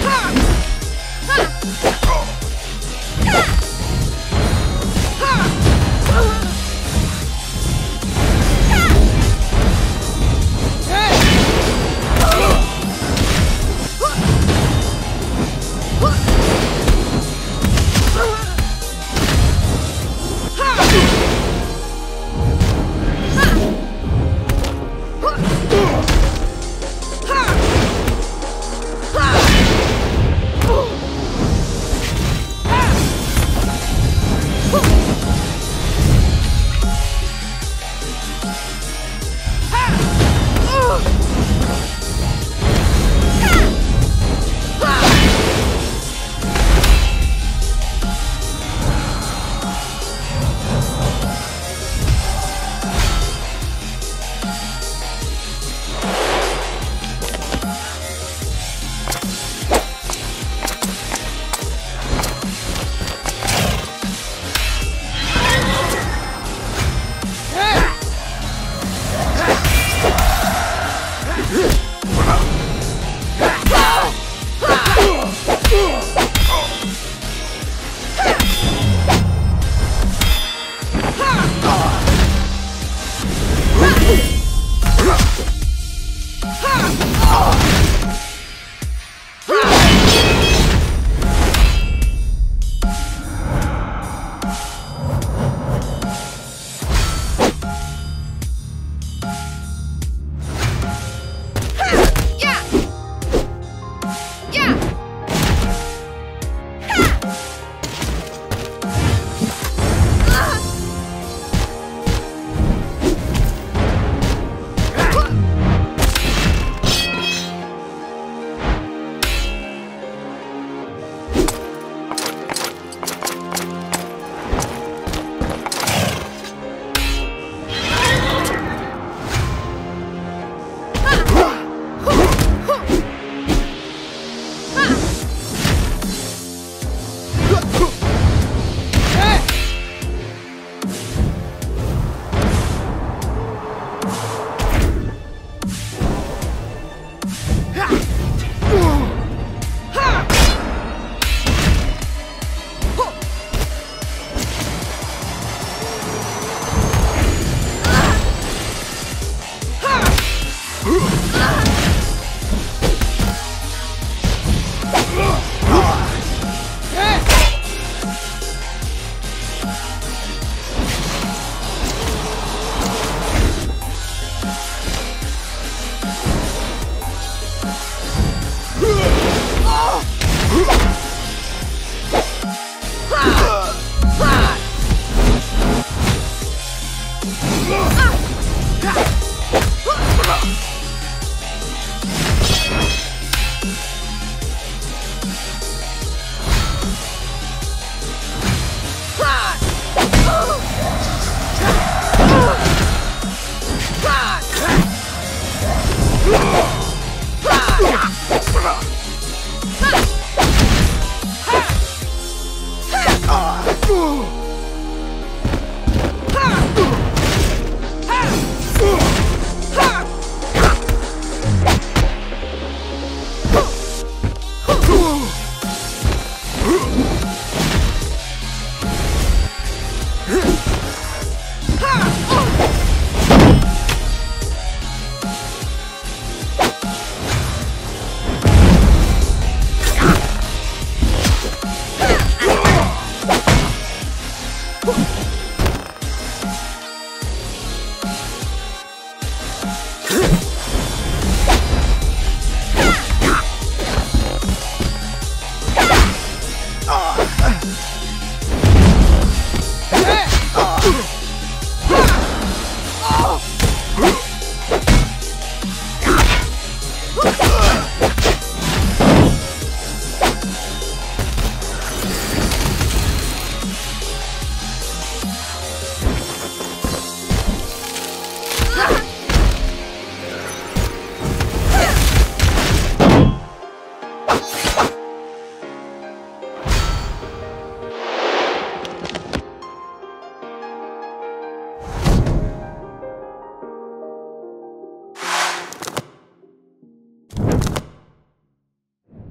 Ha! Ha! 哼。